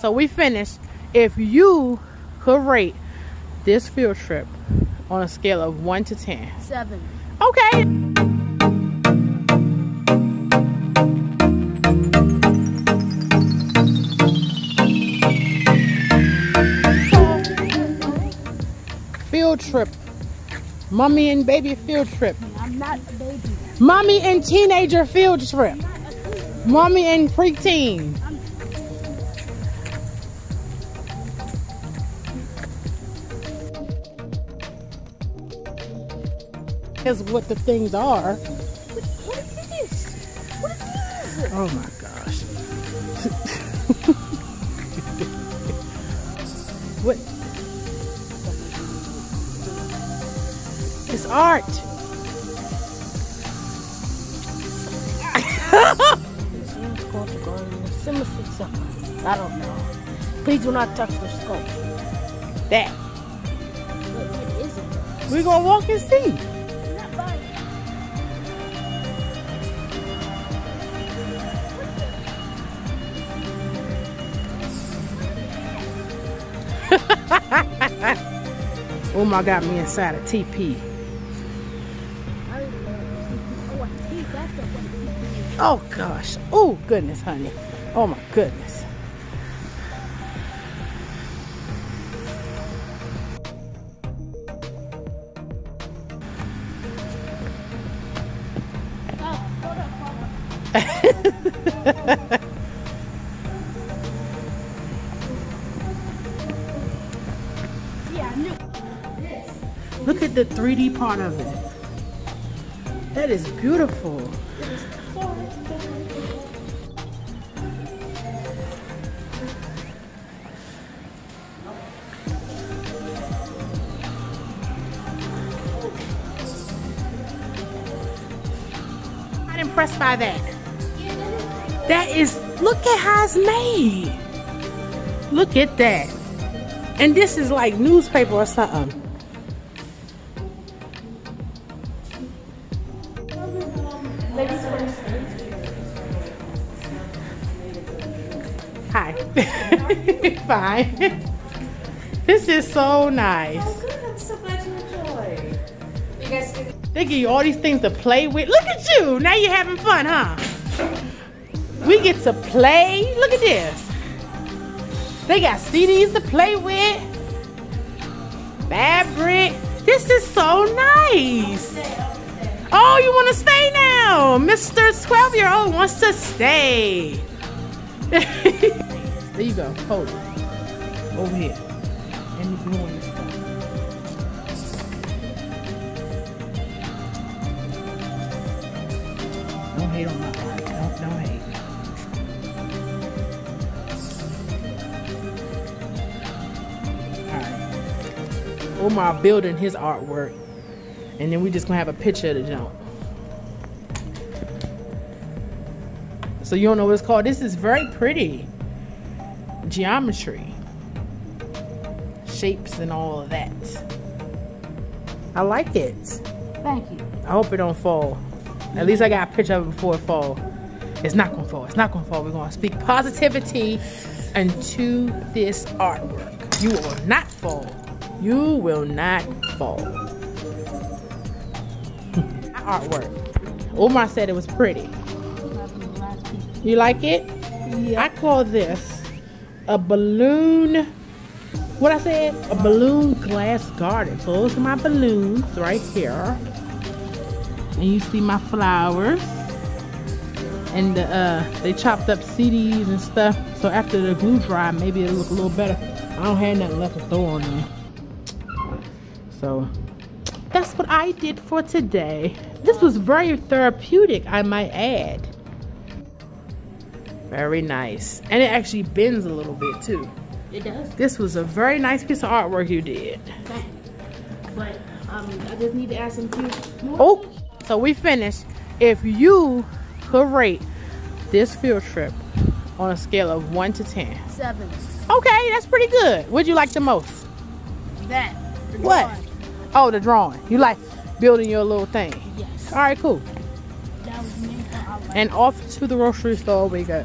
So we finished. If you could rate this field trip on a scale of 1 to 10. Seven. Okay. Field trip. Mommy and baby field trip. I'm not a baby. Mommy and teenager field trip. Mommy and preteen. Is what the things are. What is this? What is this? Oh my gosh. what? It's art. I don't know. Please do not touch the sculpture. That. What, what is it? We're gonna walk and see. Oh my god, me inside a TP. Oh, gosh. Oh goodness, honey. Oh my goodness. Yeah. Look at the 3D part of it. That is beautiful. I'm impressed by that. That is, look at how it's made. Look at that. And this is like newspaper or something. Hi. Fine. This is so nice. Oh, good, I'm so glad you enjoy. You guys They give you all these things to play with. Look at you. Now you're having fun, huh? We get to play. Look at this. They got CDs to play with. Fabric. This is so nice. Oh, you want to stay now? Mr. 12 year old wants to stay. there you go. Hold it. Over here. And doing this stuff. Don't hate on my art. Don't, don't hate. Alright. Omar building his artwork. And then we just gonna have a picture of the jump. So you don't know what it's called? This is very pretty. Geometry. Shapes and all of that. I like it. Thank you. I hope it don't fall. At least I got a picture of it before it fall. It's not gonna fall. It's not gonna fall. We're gonna speak positivity into this artwork. You will not fall. You will not fall. artwork. Omar said it was pretty. You like it? Yeah. I call this a balloon. What I said? A balloon glass garden. So those are my balloons right here. And you see my flowers. And the, uh, they chopped up CDs and stuff. So after the glue dry, maybe it'll look a little better. I don't have nothing left to throw on there. So that's what I did for today. This was very therapeutic, I might add. Very nice. And it actually bends a little bit too. It does. This was a very nice piece of artwork you did. But um, I just need to add some few more. Oh, so we finished. If you could rate this field trip on a scale of 1 to 10. Seven. Okay, that's pretty good. What'd you like the most? That. the What? drawing. Oh, the drawing. You like building your little thing. Yes. All right, cool. That was the And off to the grocery store we go.